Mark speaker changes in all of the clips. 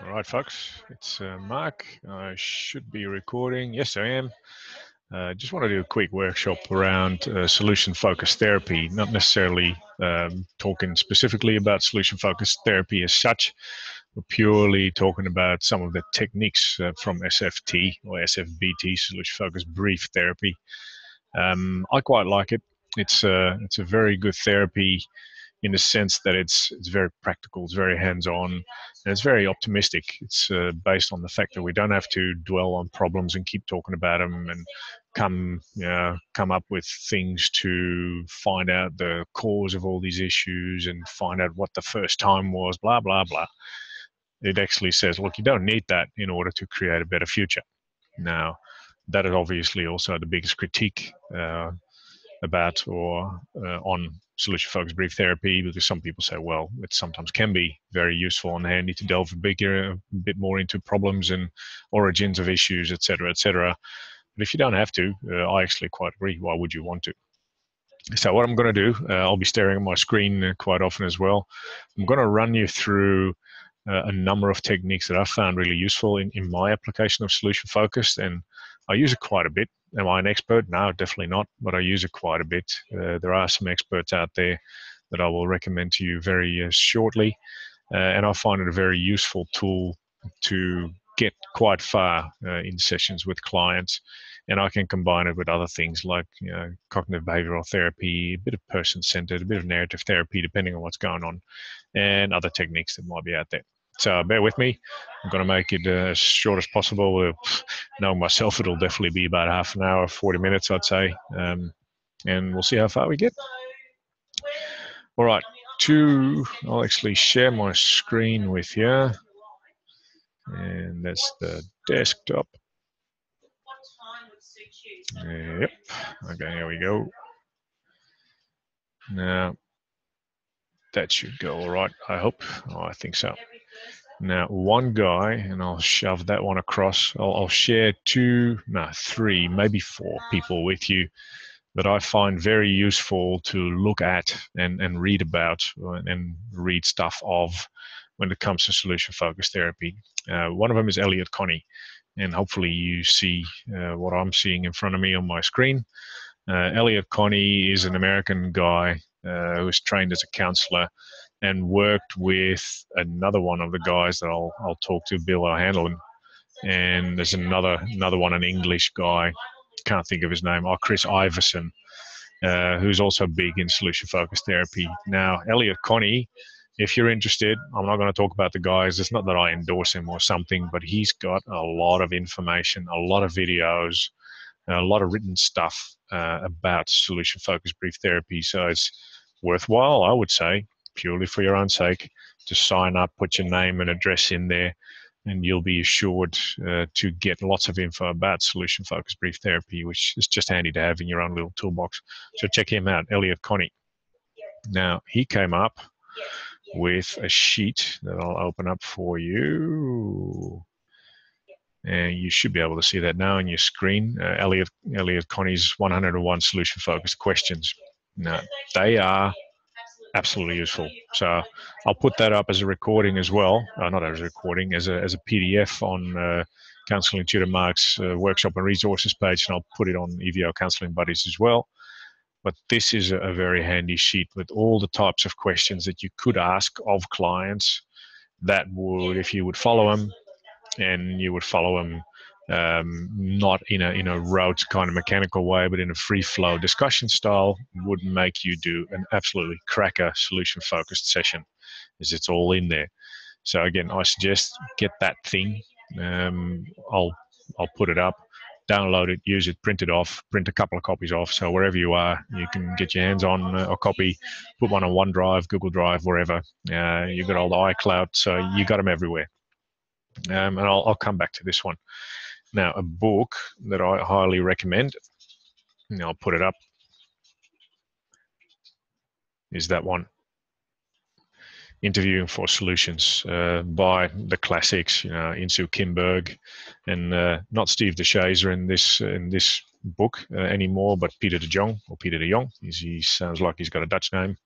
Speaker 1: All right, folks, it's uh, Marc. I should be recording. Yes, I am. Uh, just want to do a quick workshop around uh, solution focused therapy, not necessarily um, talking specifically about solution focused therapy as such, but purely talking about some of the techniques uh, from SFT or SFBT, solution focused brief therapy. Um, I quite like it. It's a, it's a very good therapy in the sense that it's it's very practical, it's very hands-on, and it's very optimistic. It's uh, based on the fact that we don't have to dwell on problems and keep talking about them and come you know, come up with things to find out the cause of all these issues and find out what the first time was. Blah blah blah. It actually says, look, you don't need that in order to create a better future. Now, that is obviously also the biggest critique. Uh, about or uh, on solution focused brief therapy because some people say, well, it sometimes can be very useful and handy to delve a bigger, a bit more into problems and origins of issues, etc., etc. But if you don't have to, uh, I actually quite agree. Why would you want to? So what I'm going to do, uh, I'll be staring at my screen quite often as well. I'm going to run you through uh, a number of techniques that I found really useful in, in my application of solution focused, and I use it quite a bit am I an expert? No, definitely not, but I use it quite a bit. Uh, there are some experts out there that I will recommend to you very uh, shortly, uh, and I find it a very useful tool to get quite far uh, in sessions with clients. And I can combine it with other things like you know, cognitive behavioral therapy, a bit of person centered, a bit of narrative therapy, depending on what's going on, and other techniques that might be out there. So bear with me. I'm going to make it uh, as short as possible. Uh, knowing myself, it'll definitely be about half an hour, 40 minutes, I'd say. Um, and we'll see how far we get. All right, two, I'll actually share my screen with you. And that's the desktop. Yep. Okay, here we go. Now, that should go all right, I hope. Oh, I think so. Now, one guy, and I'll shove that one across. I'll, I'll share two, no, three, maybe four people with you that I find very useful to look at and, and read about and read stuff of when it comes to solution focused therapy. Uh, one of them is Elliott Connie, and hopefully you see uh, what I'm seeing in front of me on my screen. Uh, Elliott Connie is an American guy uh, who was trained as a counselor and worked with another one of the guys that I'll I'll talk to, Bill O'Hanlon, and there's another another one, an English guy, can't think of his name, oh Chris Iveson, uh, who's also big in solution focused therapy. Now Elliott Connie, if you're interested, I'm not going to talk about the guys. It's not that I endorse him or something, but he's got a lot of information, a lot of videos, a lot of written stuff uh, about solution focused brief therapy. So it's worthwhile, I would say, purely for your own sake, to sign up, put your name and address in there, and you'll be assured uh, to get lots of info about solution focused brief therapy, which is just handy to have in your own little toolbox. So check him out, Elliott Connie. Now, he came up with a sheet that I'll open up for you. And you should be able to see that now on your screen. Uh, Elliott, Elliott Connie's 101 solution focused questions. Now, they are absolutely useful. So I'll put that up as a recording as well, uh, not as a recording, as a, as a PDF on uh, Counseling Tutor Mark's uh, workshop and resources page, and I'll put it on EVO Counseling Buddies as well. But this is a very handy sheet with all the types of questions that you could ask of clients that would, if you would follow them, and you would follow them um, not in a in a rote kind of mechanical way, but in a free flow discussion style, would make you do an absolutely cracker solution focused session, as it's all in there. So again, I suggest get that thing. Um, I'll I'll put it up, download it, use it, print it off, print a couple of copies off. So wherever you are, you can get your hands on a copy, put one on OneDrive, Google Drive, wherever. Uh, you've got all the iCloud, so you got them everywhere. Um, and I'll, I'll come back to this one. Now, a book that I highly recommend, and I'll put it up, is that one. Interviewing for Solutions uh, by the classics, you know, Insoo Kim Berg, and uh, not Steve DeShazer in this in this book uh, anymore, but Peter de Jong or Peter de Jong. He's, he sounds like he's got a Dutch name.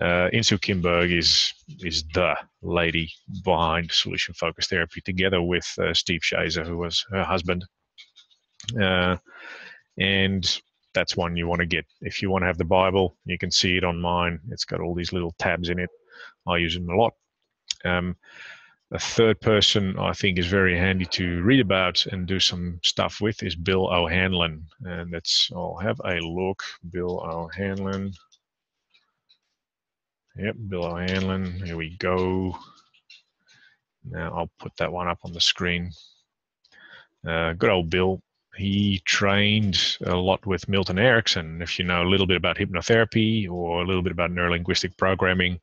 Speaker 1: uh, Insoo Kim Berg is is the lady behind solution focused therapy, together with uh, Steve Shazer, who was her husband. Uh, and that's one you want to get. If you want to have the Bible, you can see it on mine. It's got all these little tabs in it. I use them a lot. Um, a third person I think is very handy to read about and do some stuff with is Bill O'Hanlon. And that's, I'll have a look. Bill O'Hanlon. Yep, Bill O'Hanlon. Here we go. Now I'll put that one up on the screen. Uh, good old Bill he trained a lot with Milton Erickson. If you know a little bit about hypnotherapy or a little bit about neurolinguistic programming,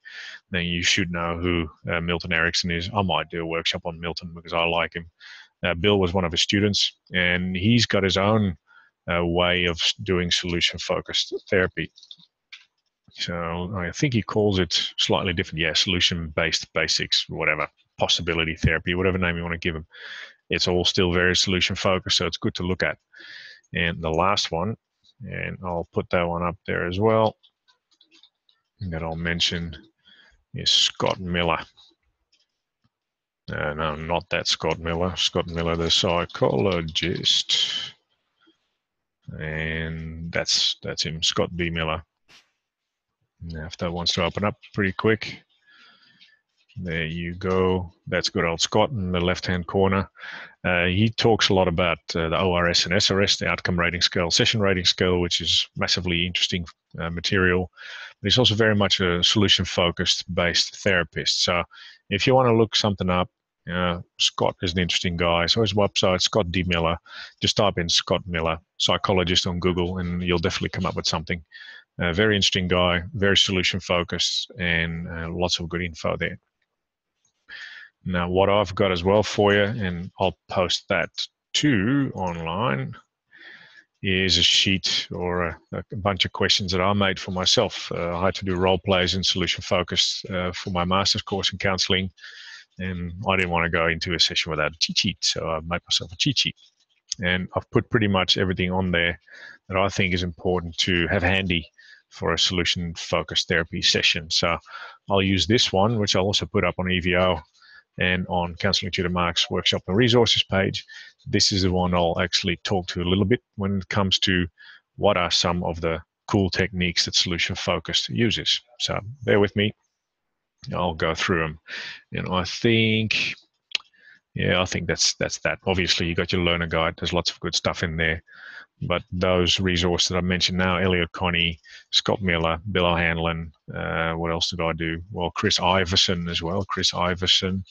Speaker 1: then you should know who uh, Milton Erickson is. I might do a workshop on Milton because I like him. Uh, Bill was one of his students, and he's got his own uh, way of doing solution focused therapy. So I think he calls it slightly different. Yeah, solution based basics, whatever, possibility therapy, whatever name you want to give him it's all still very solution focused, so it's good to look at. And the last one, and I'll put that one up there as well, that I'll mention is Scott Miller. Uh, no, not that Scott Miller. Scott Miller, the psychologist, and that's that's him, Scott D. Miller. Now, if that wants to open up pretty quick, there you go. That's good old Scott in the left hand corner. Uh, he talks a lot about uh, the ORS and SRS, the outcome rating scale, session rating scale, which is massively interesting uh, material. But he's also very much a solution focused based therapist. So if you want to look something up, uh, Scott is an interesting guy. So his website, Scott D. Miller, just type in Scott Miller, psychologist on Google, and you'll definitely come up with something. Uh, very interesting guy, very solution focused, and uh, lots of good info there. Now, what I've got as well for you, and I'll post that too online, is a sheet or a, a bunch of questions that I made for myself. Uh, I had to do role plays and solution focus uh, for my master's course in counseling, and I didn't want to go into a session without a cheat sheet, so I made myself a cheat sheet. And I've put pretty much everything on there that I think is important to have handy for a solution focused therapy session. So I'll use this one, which I'll also put up on EVO and on Counseling Tutor Mark's workshop and resources page. This is the one I'll actually talk to a little bit when it comes to what are some of the cool techniques that Solution Focused uses. So bear with me. I'll go through them. And I think, yeah, I think that's that's that. Obviously, you got your learner guide. There's lots of good stuff in there. But those resources that I mentioned now, Elliott Connie, Scott Miller, Bill O'Hanlon, uh, what else did I do? Well, Chris Iveson as well. Chris Iveson,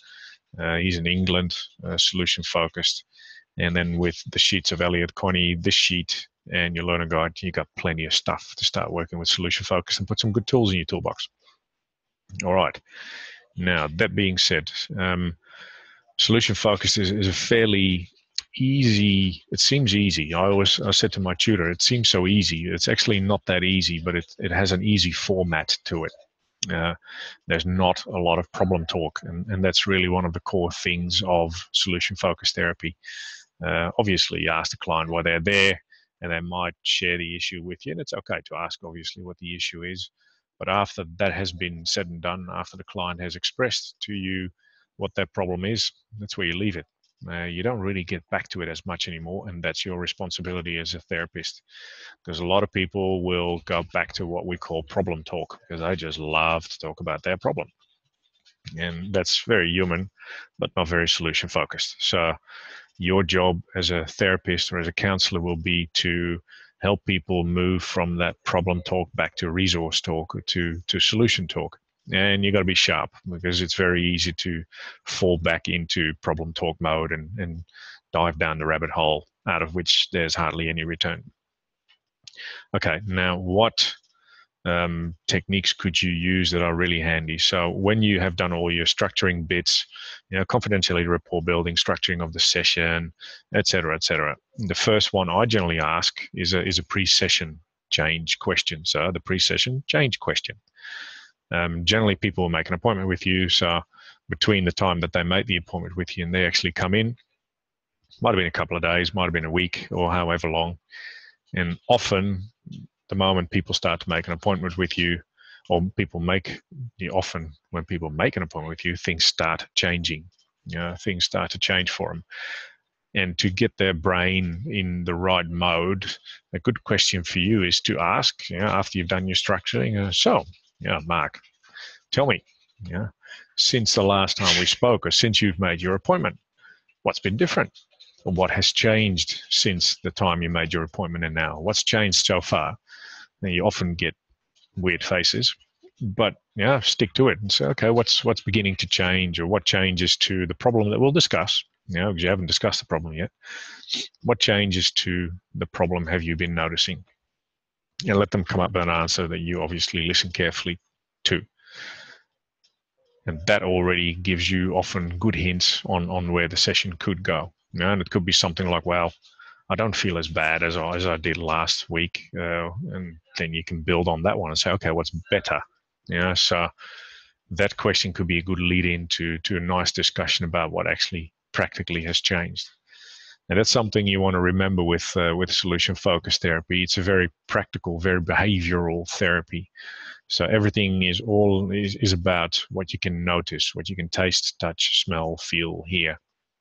Speaker 1: uh, he's in England, uh, solution focused. And then with the sheets of Elliott Connie, this sheet and your learner guide, you got plenty of stuff to start working with solution focus and put some good tools in your toolbox. All right. Now, that being said, um, solution focused is, is a fairly easy it seems easy. I always i said to my tutor it seems so easy. It's actually not that easy but it, it has an easy format to it. Uh, there's not a lot of problem talk and, and that's really one of the core things of solution focused therapy. Uh, obviously you ask the client why they're there and they might share the issue with you and it's okay to ask obviously what the issue is. But after that has been said and done after the client has expressed to you what their problem is that's where you leave it uh, you don't really get back to it as much anymore and that's your responsibility as a therapist. Because a lot of people will go back to what we call problem talk because they just love to talk about their problem. And that's very human but not very solution focused. So your job as a therapist or as a counselor will be to help people move from that problem talk back to resource talk or to to solution talk and you got to be sharp because it's very easy to fall back into problem talk mode and, and dive down the rabbit hole out of which there's hardly any return. Okay, now what um, techniques could you use that are really handy? So when you have done all your structuring bits, you know, confidentiality rapport building, structuring of the session, etc., etc. The first one I generally ask is a is a pre-session change question. So the pre-session change question. Um, generally, people will make an appointment with you. So between the time that they make the appointment with you and they actually come in, might have been a couple of days, might have been a week, or however long. And often, the moment people start to make an appointment with you, or people make you often when people make an appointment with you, things start changing. You know, things start to change for them. And to get their brain in the right mode, a good question for you is to ask, you know, after you've done your structuring, uh, so, yeah, Mark, tell me, yeah, since the last time we spoke or since you've made your appointment, what's been different? Or what has changed since the time you made your appointment and now? What's changed so far? And you often get weird faces, but yeah, stick to it and say, okay, what's what's beginning to change, or what changes to the problem that we'll discuss? You know, because you haven't discussed the problem yet. What changes to the problem have you been noticing? And let them come up with an answer that you obviously listen carefully to. And that already gives you often good hints on, on where the session could go. You know, and it could be something like, well, I don't feel as bad as I, as I did last week. Uh, and then you can build on that one and say, okay, what's better? Yeah, so that question could be a good lead in to, to a nice discussion about what actually practically has changed. And that's something you want to remember with uh, with solution focused therapy. It's a very practical, very behavioral therapy. So everything is all is, is about what you can notice, what you can taste, touch, smell, feel, hear.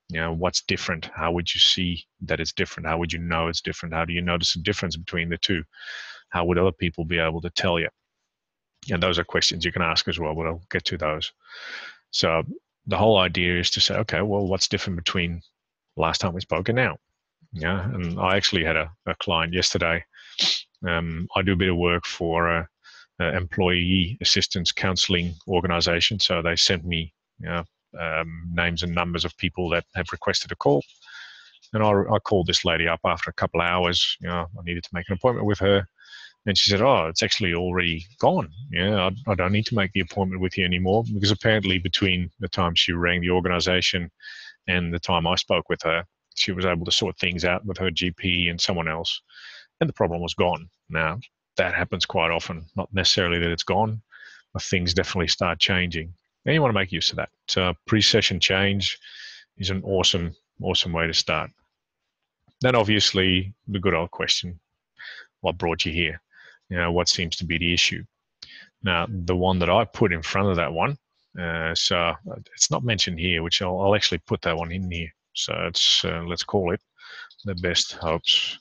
Speaker 1: You know what's different? How would you see that it's different? How would you know it's different? How do you notice the difference between the two? How would other people be able to tell you and those are questions you can ask as well but i'll get to those. So the whole idea is to say okay well what's different between last time we spoke and now yeah and i actually had a, a client yesterday um, i do a bit of work for a, a employee assistance counseling organization so they sent me you know, um, names and numbers of people that have requested a call. And I, I called this lady up after a couple of hours. You know, I needed to make an appointment with her. And she said, "Oh, it's actually already gone. Yeah, I, I, don't need to make the appointment with you anymore because apparently between the time she rang the organisation and the time I spoke with her, she was able to sort things out with her GP and someone else, and the problem was gone. Now that happens quite often. Not necessarily that it's gone, but things definitely start changing and you want to make use of that. So pre-session change is an awesome, awesome way to start. Then obviously the good old question, what brought you here? You know, what seems to be the issue? Now, the one that I put in front of that one, uh, so it's not mentioned here, which I'll, I'll, actually put that one in here. So it's, uh, let's call it the best hopes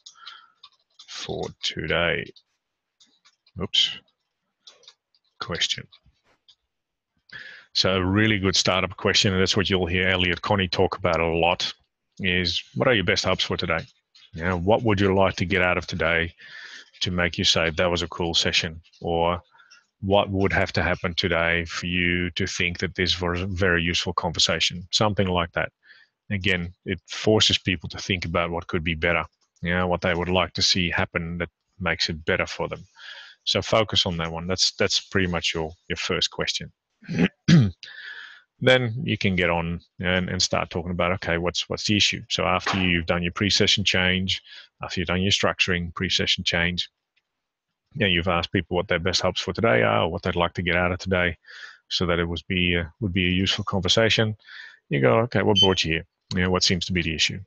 Speaker 1: for today. Oops. Question. So a really good startup question, and that's what you'll hear Elliott Connie talk about a lot, is what are your best hopes for today? You know, what would you like to get out of today to make you say that was a cool session? Or what would have to happen today for you to think that this was a very useful conversation? Something like that. Again, it forces people to think about what could be better, you know, what they would like to see happen that makes it better for them. So focus on that one. That's that's pretty much your your first question. then you can get on and, and start talking about okay what's what's the issue so after you've done your pre-session change after you've done your structuring pre-session change yeah you've asked people what their best hopes for today are or what they'd like to get out of today so that it would be uh, would be a useful conversation. You go okay what brought you here? You know what seems to be the issue?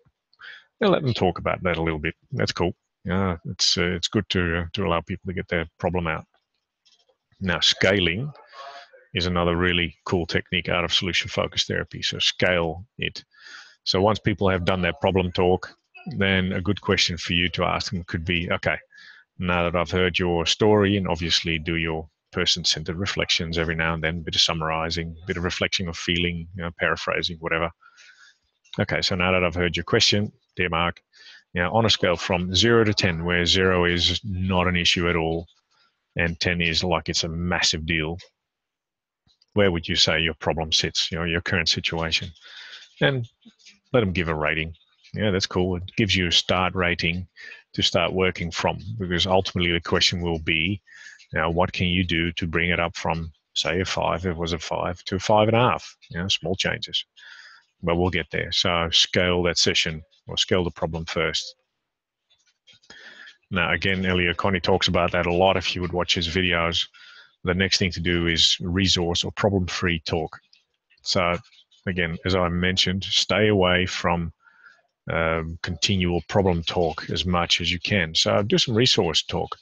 Speaker 1: And let them talk about that a little bit. That's cool. Yeah it's uh, it's good to uh, to allow people to get their problem out. Now scaling is another really cool technique out of solution focused therapy. So scale it. So once people have done their problem talk, then a good question for you to ask them could be, okay, now that I've heard your story and obviously do your person-centered reflections every now and then, a bit of summarizing, bit of reflection of feeling, you know, paraphrasing, whatever. Okay, so now that I've heard your question, dear Mark, you know, on a scale from zero to 10, where zero is not an issue at all, and 10 is like it's a massive deal, where would you say your problem sits, you know, your current situation? And let them give a rating. Yeah, that's cool. It gives you a start rating to start working from because ultimately the question will be, know, what can you do to bring it up from, say, a five, if it was a five, to a five and a half, you know, small changes. But we'll get there. So scale that session or scale the problem first. Now, again, Elliott Connie talks about that a lot if you would watch his videos the next thing to do is resource or problem free talk. So, again, as I mentioned, stay away from um, continual problem talk as much as you can. So, do some resource talk.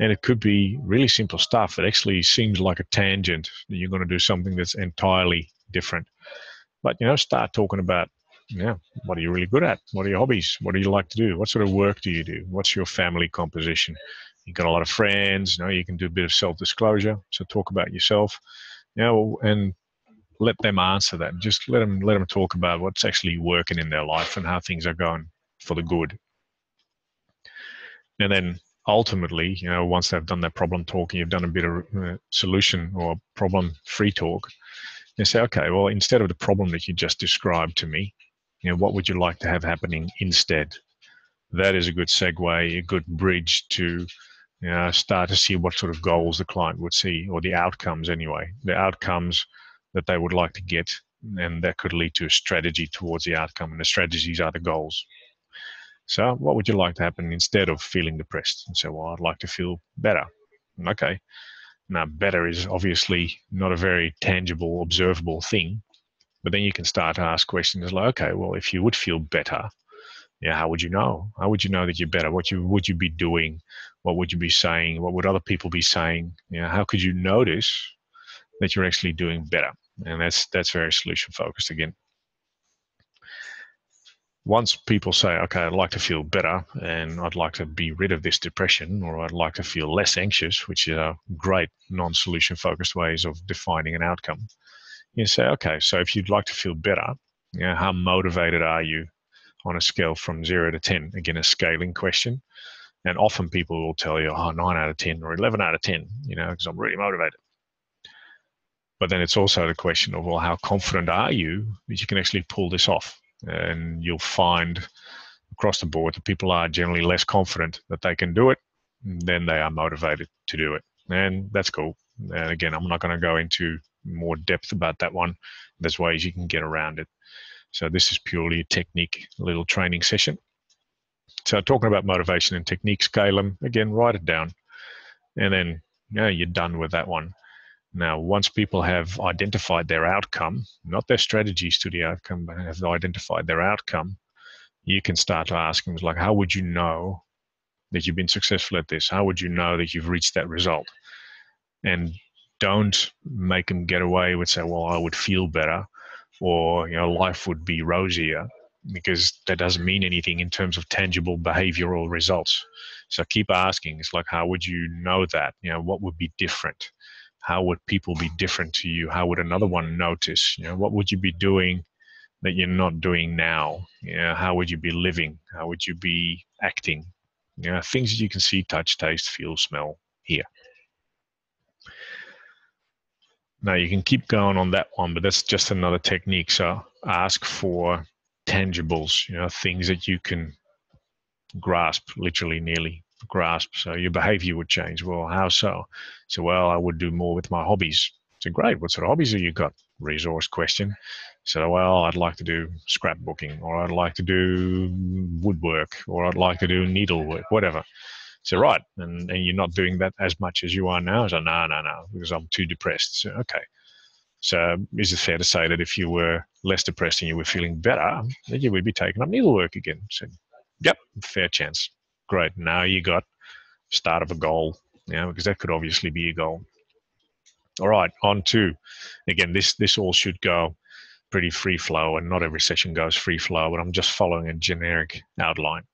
Speaker 1: And it could be really simple stuff. It actually seems like a tangent that you're going to do something that's entirely different. But, you know, start talking about, yeah, what are you really good at? What are your hobbies? What do you like to do? What sort of work do you do? What's your family composition? You've got a lot of friends, you know, you can do a bit of self disclosure. So talk about yourself, you know, and let them answer that. Just let them let them talk about what's actually working in their life and how things are going for the good. And then ultimately, you know, once they've done that problem talking, you've done a bit of uh, solution or problem free talk. You say, okay, well, instead of the problem that you just described to me, you know, what would you like to have happening instead? That is a good segue, a good bridge to you know, start to see what sort of goals the client would see, or the outcomes anyway, the outcomes that they would like to get, and that could lead to a strategy towards the outcome, and the strategies are the goals. So, what would you like to happen instead of feeling depressed? And so, well, I'd like to feel better. Okay. Now, better is obviously not a very tangible, observable thing, but then you can start to ask questions like, okay, well, if you would feel better, yeah, how would you know? How would you know that you're better? What you would you be doing? What would you be saying? What would other people be saying? You know, how could you notice that you're actually doing better? And that's that's very solution focused again. Once people say, okay, I'd like to feel better and I'd like to be rid of this depression or I'd like to feel less anxious, which are great non-solution focused ways of defining an outcome, you say, okay, so if you'd like to feel better, you know, how motivated are you on a scale from zero to 10? Again, a scaling question. And often people will tell you, oh, 9 out of 10 or 11 out of 10, you know, because I'm really motivated. But then it's also the question of, well, how confident are you that you can actually pull this off? And you'll find across the board that people are generally less confident that they can do it than they are motivated to do it. And that's cool. And again, I'm not going to go into more depth about that one. There's ways you can get around it. So this is purely a technique, little training session. So talking about motivation and technique, scale them again, write it down, and then yeah, you're done with that one. Now, once people have identified their outcome, not their strategies to the outcome, but have identified their outcome, you can start to ask them like, how would you know that you've been successful at this? How would you know that you've reached that result? And don't make them get away with say, well, I would feel better or you know life would be rosier because that doesn't mean anything in terms of tangible behavioral results so keep asking it's like how would you know that you know what would be different how would people be different to you? How would another one notice? You know what would you be doing that you're not doing now? You know how would you be living? How would you be acting? You know things that you can see touch taste feel smell hear. Now you can keep going on that one, but that's just another technique. So ask for tangibles, you know, things that you can grasp, literally nearly grasp. So your behavior would change. Well, how so? So, well, I would do more with my hobbies. So great. What sort of hobbies have you got? Resource question. So, well, I'd like to do scrapbooking, or I'd like to do woodwork, or I'd like to do needlework, whatever. So right, and, and you're not doing that as much as you are now. So no, no, no, because I'm too depressed. So, okay. So is it fair to say that if you were less depressed and you were feeling better, that you would be taking up needlework again? So, yep, fair chance. Great. Now you got start of a goal, yeah, because that could obviously be a goal. All right, on to again. This this all should go pretty free flow, and not every session goes free flow, but I'm just following a generic outline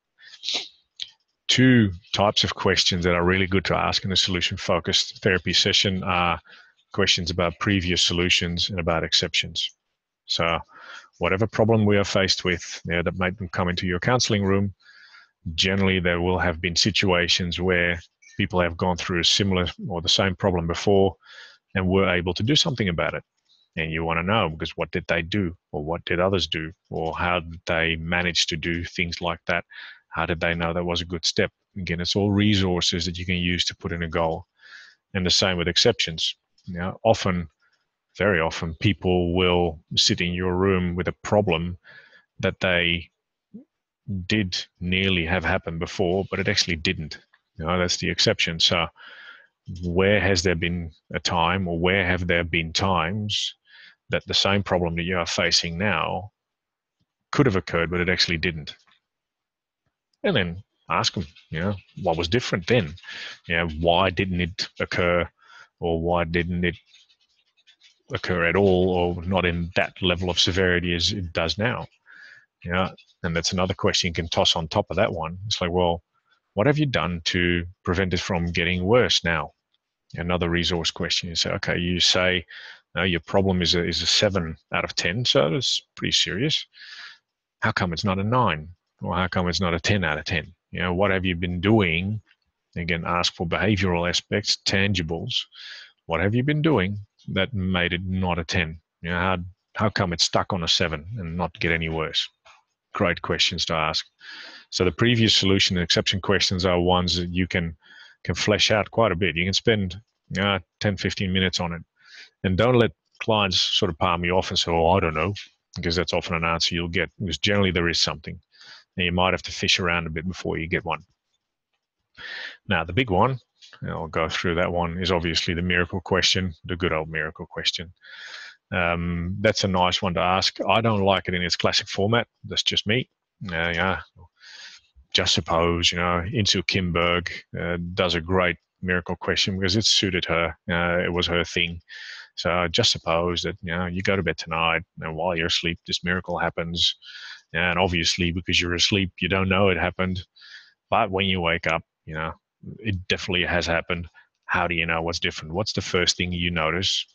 Speaker 1: two types of questions that are really good to ask in a solution focused therapy session are questions about previous solutions and about exceptions. So, whatever problem we are faced with know, that might come into your counseling room, generally there will have been situations where people have gone through a similar or the same problem before and were able to do something about it. And you want to know because what did they do, or what did others do, or how did they manage to do things like that how did they know that was a good step? Again, it's all resources that you can use to put in a goal. And the same with exceptions. You know, often, very often, people will sit in your room with a problem that they did nearly have happened before, but it actually didn't. You know, that's the exception. So, where has there been a time, or where have there been times that the same problem that you are facing now could have occurred, but it actually didn't? And then ask them, you know, what was different then? You know, why didn't it occur or why didn't it occur at all or not in that level of severity as it does now? Know, and that's another question you can toss on top of that one. It's like, well, what have you done to prevent it from getting worse now? Another resource question. You say, okay, you say uh, your problem is a, is a seven out of 10, so it's pretty serious. How come it's not a nine? Or how come it's not a 10 out of 10? You know, what have you been doing? Again, ask for behavioral aspects, tangibles. What have you been doing that made it not a 10? You know, how, how come it's stuck on a seven and not get any worse? Great questions to ask. So the previous solution and exception questions are ones that you can can flesh out quite a bit. You can spend uh, 10, 15 minutes on it. And don't let clients sort of palm you off and say, oh, I don't know, because that's often an answer you'll get, because generally there is something. And you might have to fish around a bit before you get one. Now, the big one, I'll go through that one, is obviously the miracle question, the good old miracle question. Um, that's a nice one to ask. I don't like it in its classic format. That's just me. Uh, yeah, just suppose, you know, Insoo Kim Berg uh, does a great miracle question because it suited her. Uh, it was her thing. So just suppose that, you know, you go to bed tonight and while you're asleep, this miracle happens. And obviously, because you're asleep, you don't know it happened. But when you wake up, you know, it definitely has happened. How do you know what's different? What's the first thing you notice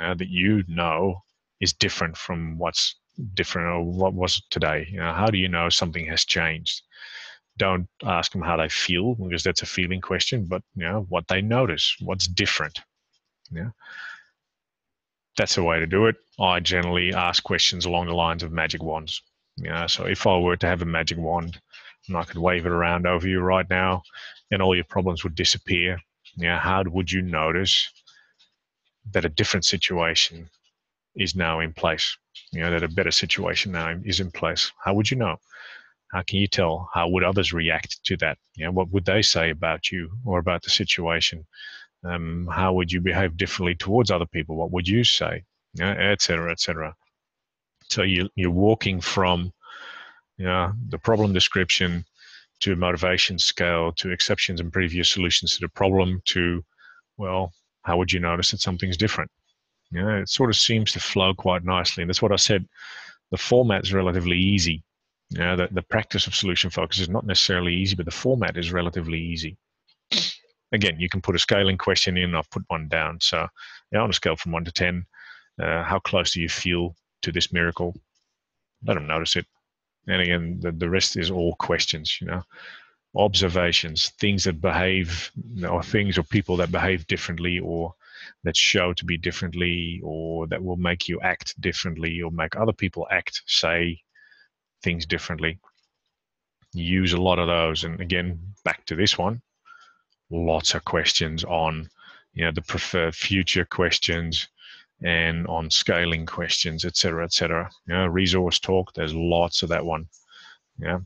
Speaker 1: uh, that you know is different from what's different or what was today? You know, how do you know something has changed? Don't ask them how they feel because that's a feeling question, but you know what they notice, what's different. Yeah, that's a way to do it. I generally ask questions along the lines of magic wands. You know, so if I were to have a magic wand and I could wave it around over you right now, and all your problems would disappear. You know, how would you notice that a different situation is now in place? You know, that a better situation now is in place. How would you know? How can you tell? How would others react to that? You know, what would they say about you or about the situation? Um, how would you behave differently towards other people? What would you say? You know, et cetera, et cetera. So you, you're walking from you know, the problem description to motivation scale to exceptions and previous solutions to the problem to, well, how would you notice that something's different? You know, it sort of seems to flow quite nicely. And that's what I said. The format is relatively easy. You know, the, the practice of solution focus is not necessarily easy, but the format is relatively easy. Again, you can put a scaling question in. I've put one down. So, yeah, on a scale from one to 10, uh, how close do you feel to this miracle? Let them notice it. And again, the, the rest is all questions, you know, observations, things that behave, or things or people that behave differently or that show to be differently or that will make you act differently or make other people act, say things differently. Use a lot of those. And again, back to this one, lots of questions on, you know, the preferred future questions, and on scaling questions, etc., etc. You know, resource talk. There's lots of that one. Yeah.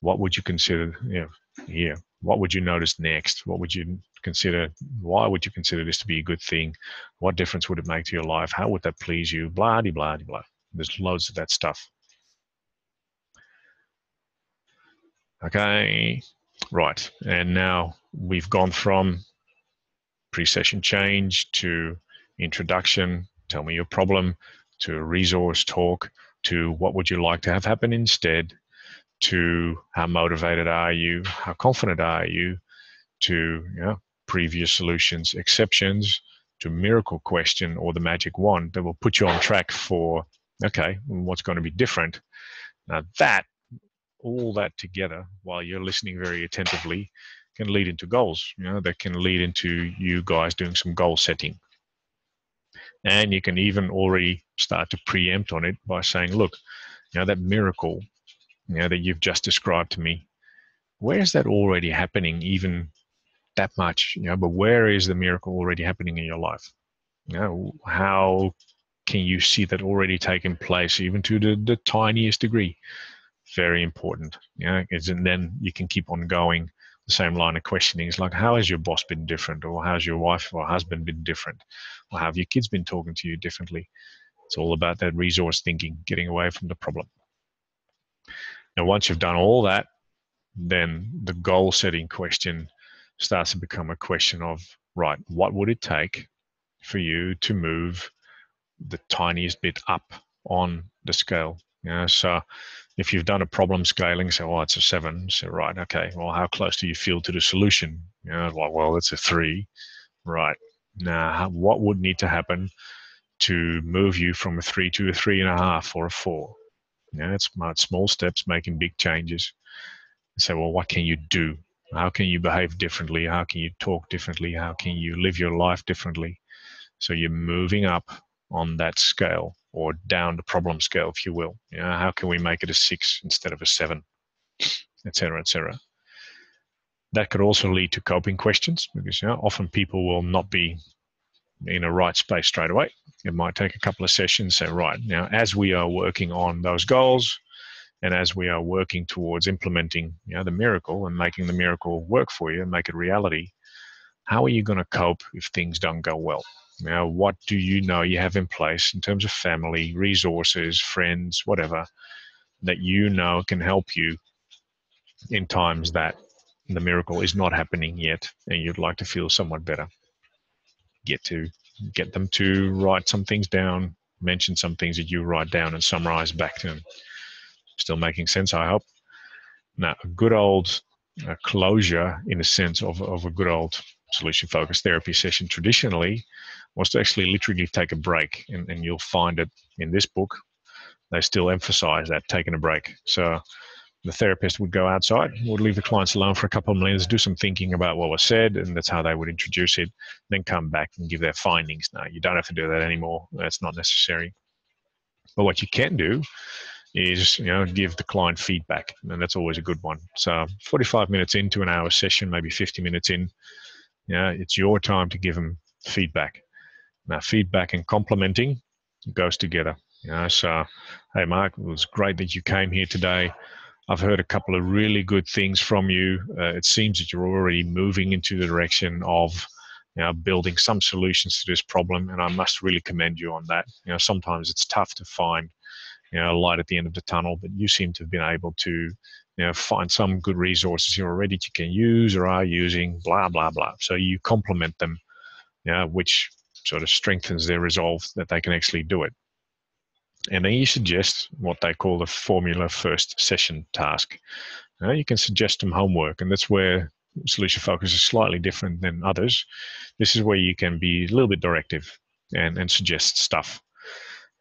Speaker 1: What would you consider? You know, here. What would you notice next? What would you consider? Why would you consider this to be a good thing? What difference would it make to your life? How would that please you? Blah de blah de blah. There's loads of that stuff. Okay, right. And now we've gone from pre-session change to introduction, tell me your problem, to resource talk, to what would you like to have happen instead, to how motivated are you, how confident are you, to you know, previous solutions, exceptions, to miracle question or the magic wand that will put you on track for okay, what's going to be different. Now that all that together while you're listening very attentively can lead into goals. You know, that can lead into you guys doing some goal setting. And you can even already start to preempt on it by saying, look, you know, that miracle, you know, that you've just described to me, where is that already happening, even that much? You know, but where is the miracle already happening in your life? You know, how can you see that already taking place, even to the, the tiniest degree? Very important. You know, and then you can keep on going the same line of questioning is like, how has your boss been different? Or how's your wife or husband been different? Or have your kids been talking to you differently? It's all about that resource thinking, getting away from the problem. Now, once you've done all that, then the goal setting question starts to become a question of right, what would it take for you to move the tiniest bit up on the scale? Yeah, so if you've done a problem scaling, say, oh, it's a seven. So right, okay. Well, how close do you feel to the solution? You know, well, well, it's a three. Right now, what would need to happen to move you from a three to a three and a half or a four? Yeah, it's small steps making big changes. So, well, what can you do? How can you behave differently? How can you talk differently? How can you live your life differently? So you're moving up on that scale or down the problem scale, if you will. You know, how can we make it a six instead of a seven, etc., etc. That could also lead to coping questions because you know, often people will not be in a right space straight away. It might take a couple of sessions. Say, right now, as we are working on those goals, and as we are working towards implementing you know, the miracle and making the miracle work for you and make it reality, how are you going to cope if things don't go well? Now, what do you know you have in place in terms of family, resources, friends, whatever, that you know can help you in times that the miracle is not happening yet and you'd like to feel somewhat better? Get to get them to write some things down, mention some things that you write down and summarize back to them. Still making sense, I hope. Now, a good old uh, closure in a sense of, of a good old solution focused therapy session traditionally was to actually literally take a break. And, and you'll find it in this book. They still emphasize that taking a break. So the therapist would go outside, would leave the clients alone for a couple of minutes, do some thinking about what was said, and that's how they would introduce it, then come back and give their findings. Now, you don't have to do that anymore. That's not necessary. But what you can do is you know give the client feedback and that's always a good one so 45 minutes into an hour session maybe 50 minutes in yeah it's your time to give them feedback now, feedback and complimenting goes together. You know, so hey, Mark, it was great that you came here today. I've heard a couple of really good things from you. Uh, it seems that you're already moving into the direction of you know, building some solutions to this problem, and I must really commend you on that. You know, sometimes it's tough to find you know light at the end of the tunnel, but you seem to have been able to you know find some good resources here already you can use or are using. Blah blah blah. So you compliment them, you know, which sort of strengthens their resolve that they can actually do it. And then you suggest what they call the formula first session task. Now you can suggest some homework, and that's where solution focus is slightly different than others. This is where you can be a little bit directive and, and suggest stuff.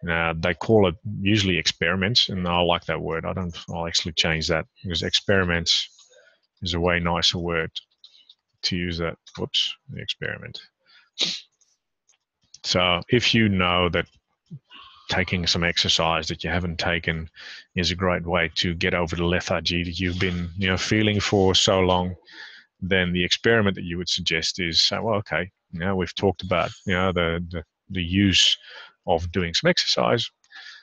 Speaker 1: They call it usually experiments, and I like that word. I don't. I'll actually change that because experiments is a way nicer word to use that. Whoops, the experiment. So if you know that taking some exercise that you haven't taken is a great way to get over the lethargy that you've been you know feeling for so long, then the experiment that you would suggest is uh, well, okay, you know we've talked about you know the, the the use of doing some exercise.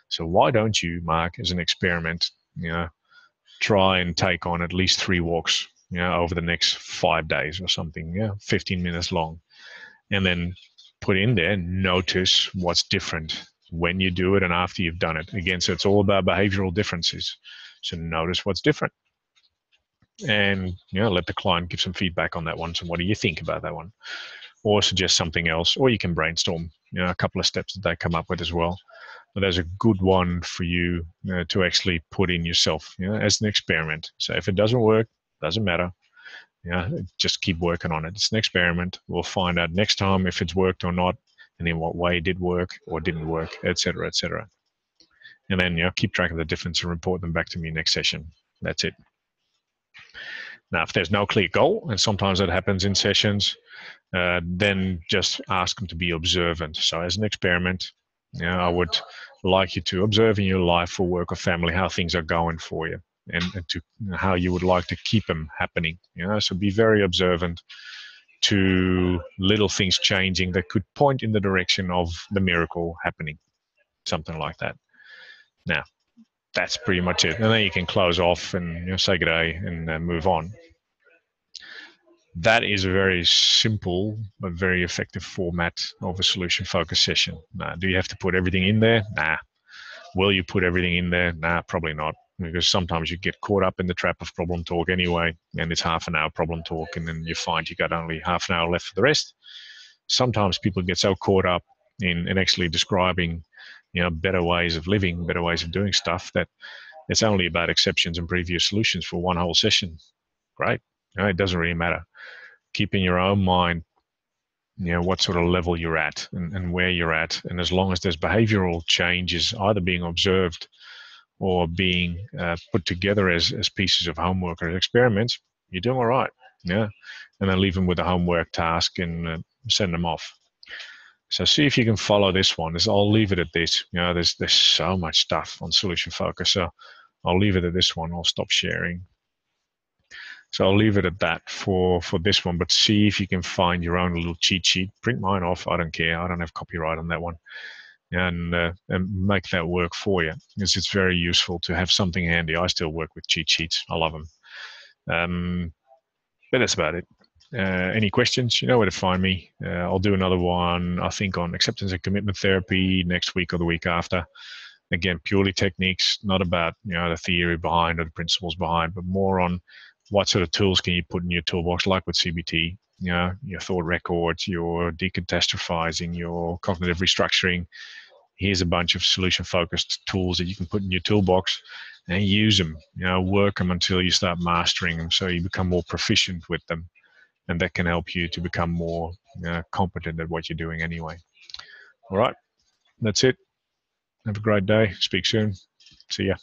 Speaker 1: So why don't you, Mark, as an experiment, you know, try and take on at least three walks, you know, over the next five days or something, yeah, 15 minutes long. And then put in there, notice what's different when you do it and after you've done it. Again, so it's all about behavioral differences. So notice what's different. And you know, let the client give some feedback on that one. So what do you think about that one? Or suggest something else, or you can brainstorm, you know, a couple of steps that they come up with as well. But there's a good one for you uh, to actually put in yourself, you know, as an experiment. So if it doesn't work, doesn't matter yeah, just keep working on it. It's an experiment. We'll find out next time if it's worked or not, and in what way it did work or didn't work, etc., etc. And then you know, keep track of the difference and report them back to me next session. That's it. Now, if there's no clear goal, and sometimes that happens in sessions, uh, then just ask them to be observant. So, as an experiment, you know, I would like you to observe in your life or work or family how things are going for you and, and to how you would like to keep them happening. You know, so be very observant to little things changing that could point in the direction of the miracle happening, something like that. Now, that's pretty much it. And then you can close off and you know, say good day and uh, move on. That is a very simple but very effective format of a solution focused session. Now, do you have to put everything in there? Nah. Will you put everything in there? Nah, probably not because sometimes you get caught up in the trap of problem talk anyway, and it's half an hour problem talk, and then you find you got only half an hour left for the rest. Sometimes people get so caught up in, in actually describing, you know, better ways of living, better ways of doing stuff that it's only about exceptions and previous solutions for one whole session. Great. You know, it doesn't really matter. Keeping your own mind you know what sort of level you're at and, and where you're at and as long as there's behavioral changes either being observed or being uh, put together as, as pieces of homework or experiments, you're doing all right. Yeah. And then leave them with a homework task and uh, send them off. So see if you can follow this one. I'll leave it at this. You know, there's there's so much stuff on solution focus. So I'll leave it at this one. I'll stop sharing. So I'll leave it at that for for this one. But see if you can find your own little cheat sheet. Print mine off. I don't care. I don't have copyright on that one and, uh, and make that work for you because it's very useful to have something handy. I still work with cheat sheets. I love them. Um, but that's about it. Uh, any questions? You know where to find me. Uh, I'll do another one, I think, on acceptance and commitment therapy next week or the week after. Again, purely techniques, not about you know the theory behind or the principles behind, but more on what sort of tools can you put in your toolbox, like with CBT. You know, your thought records, your decatastrophizing, your cognitive restructuring, here's a bunch of solution focused tools that you can put in your toolbox and use them you know work them until you start mastering them so you become more proficient with them. And that can help you to become more uh, competent at what you're doing anyway. All right. That's it. Have a great day. Speak soon. See ya